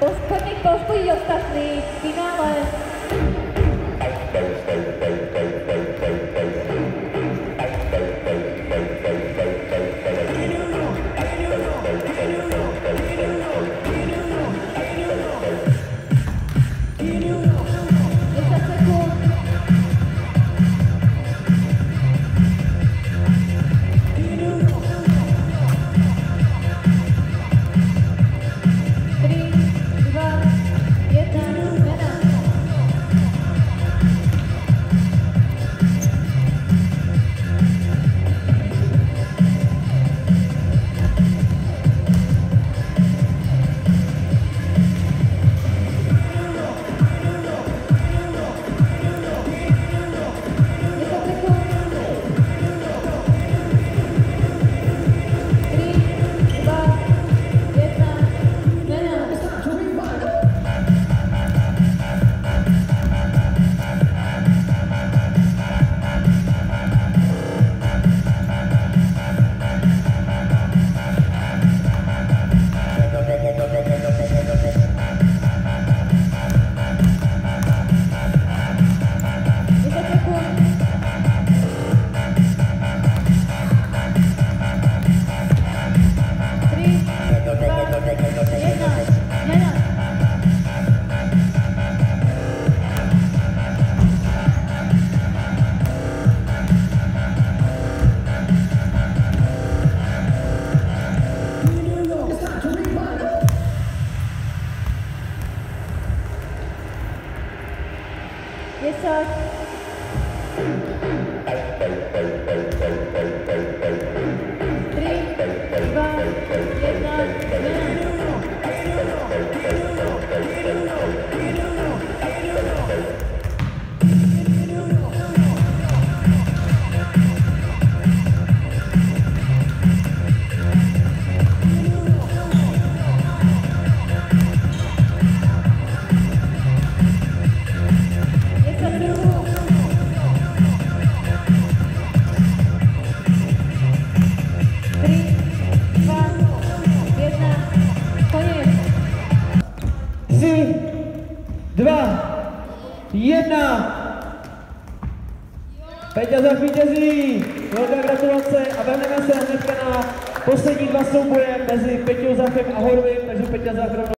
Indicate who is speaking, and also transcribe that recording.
Speaker 1: Pozpevník povpojí ostatní finále. chơi. Jedna.
Speaker 2: Peťa za vítězí. Velká gratulace a vrhneme se hnedka na poslední dva souboje mezi Peťou Zachem a Horvym, takže Peťa Zach